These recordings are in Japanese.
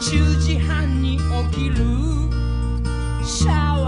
10時半に起きる。シャワー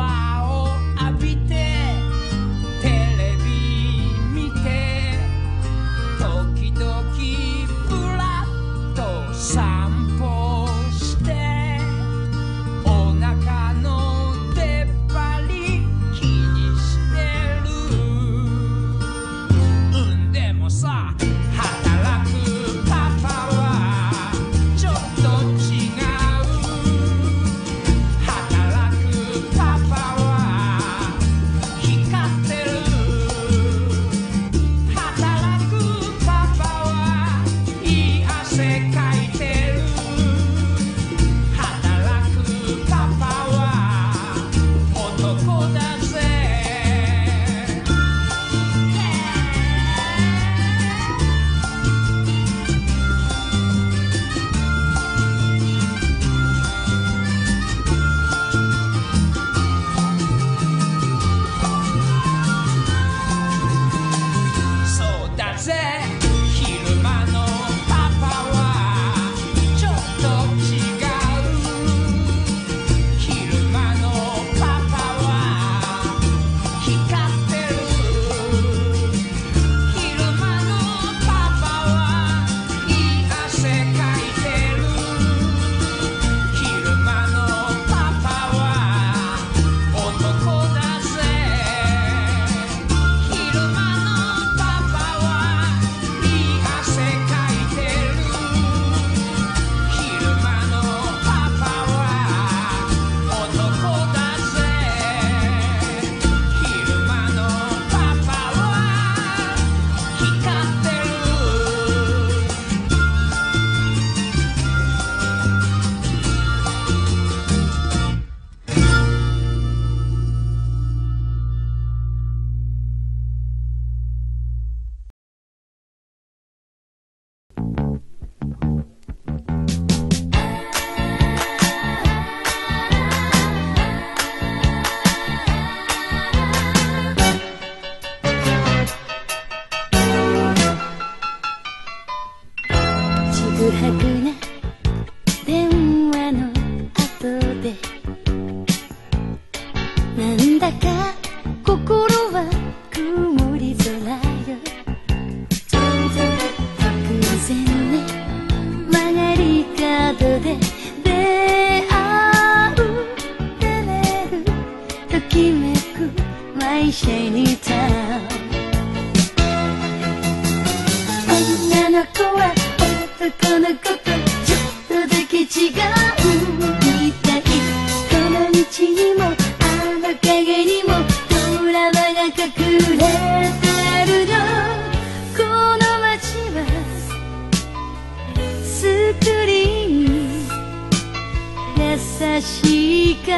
happy. の。この街はスクリーン優しい風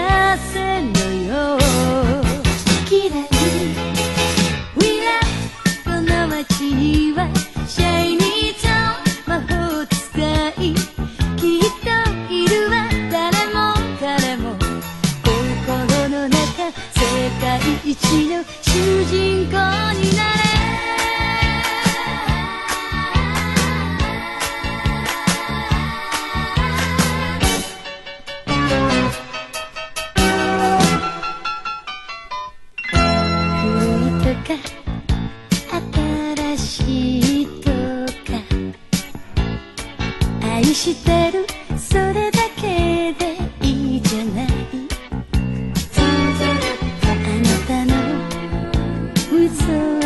のよう。綺麗。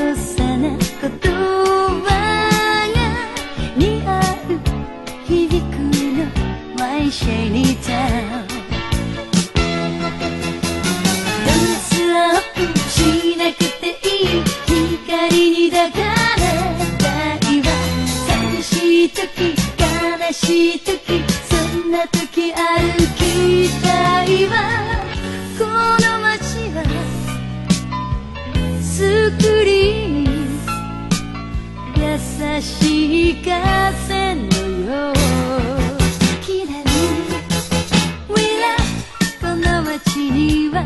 ニンニクの前で出ちゃう」「ダンスアップしなくていい」「光にだから大和」「楽しい時悲しい時そんな時歩きたいわ。この街は」「つ作り優しい風のよう。綺麗に。We love この街には